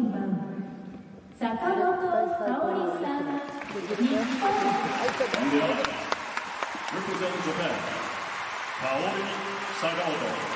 14番坂本香織さん日本 On the other, representing Japan, Kaori Sakamoto. 「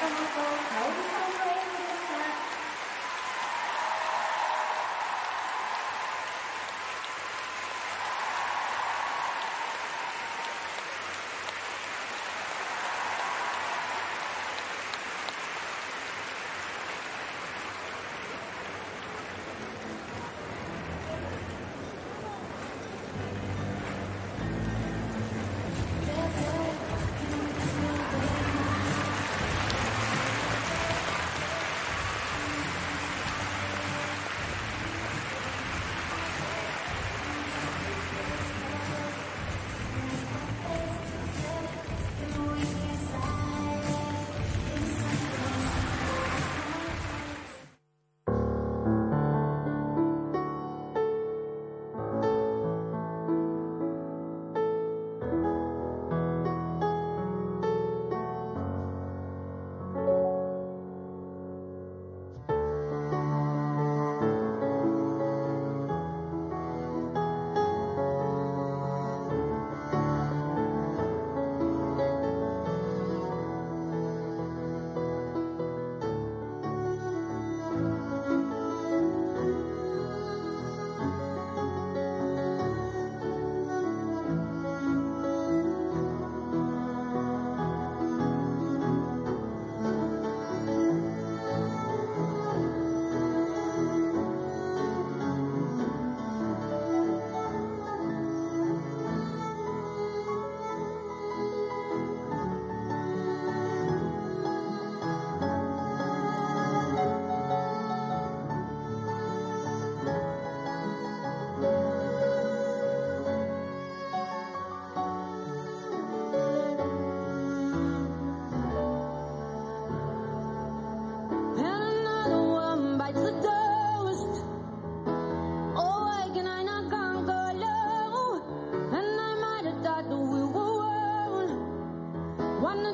咱们高举红旗。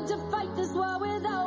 to fight this war without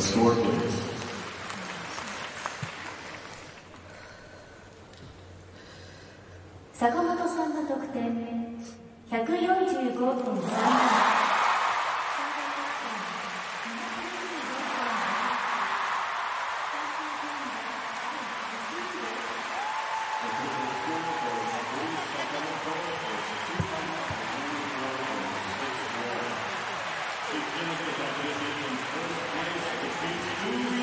Yes, Lord, please. Sakamoto さんの得点145.37。Thank you. Hallelujah.